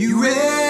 You ready?